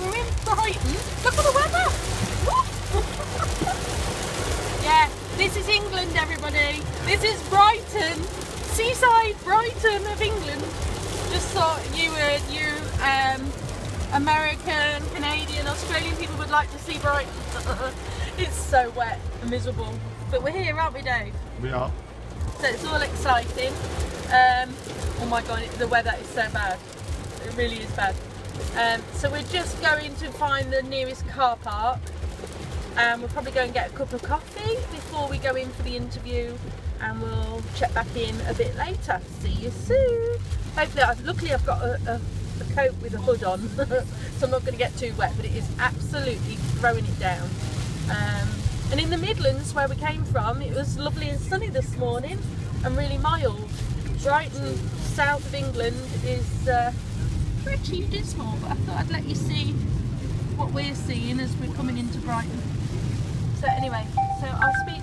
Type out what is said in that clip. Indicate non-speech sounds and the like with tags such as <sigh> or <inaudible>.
we're in Brighton. Look at the weather. <laughs> yeah, this is England, everybody. This is Brighton, seaside Brighton of England. Just thought you were you um, American, Canadian, Australian people would like to see Brighton. <laughs> it's so wet and miserable, but we're here, aren't we, Dave? We are. So it's all exciting. Um, oh my god, the weather is so bad. It really is bad. Um, so we're just going to find the nearest car park and we'll probably go and get a cup of coffee before we go in for the interview and we'll check back in a bit later. See you soon. Hopefully, I've, luckily I've got a, a, a coat with a hood on <laughs> so I'm not going to get too wet but it is absolutely throwing it down. Um, and in the Midlands where we came from it was lovely and sunny this morning and really mild. Brighton, south of England is uh, pretty small, but I thought I'd let you see what we're seeing as we're coming into Brighton. So anyway, so I'll speak